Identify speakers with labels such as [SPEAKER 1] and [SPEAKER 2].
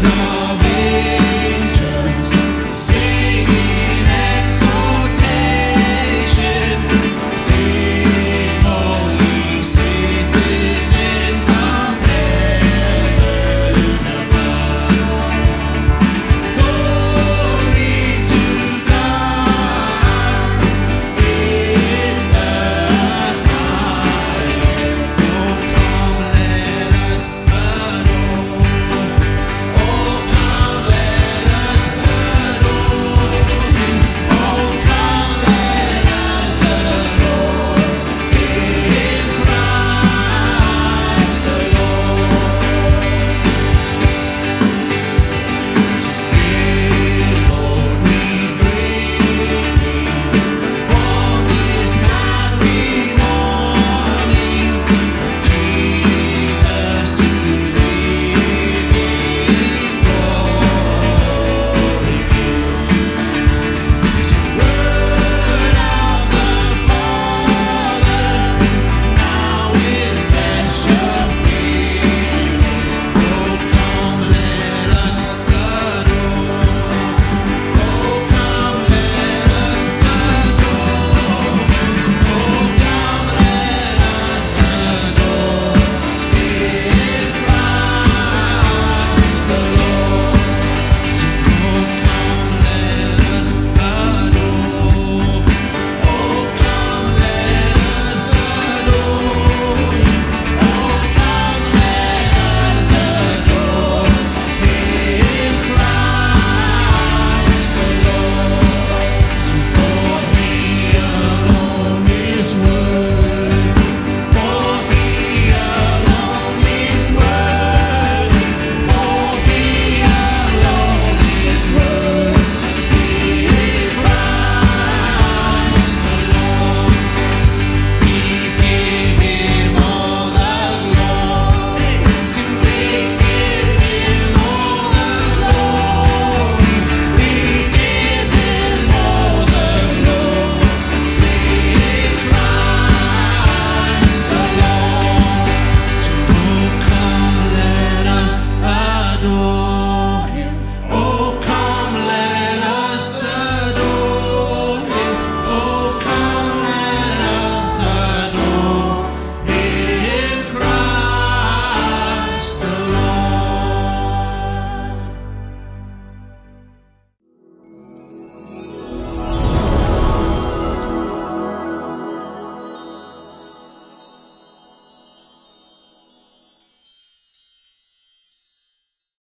[SPEAKER 1] Jesus.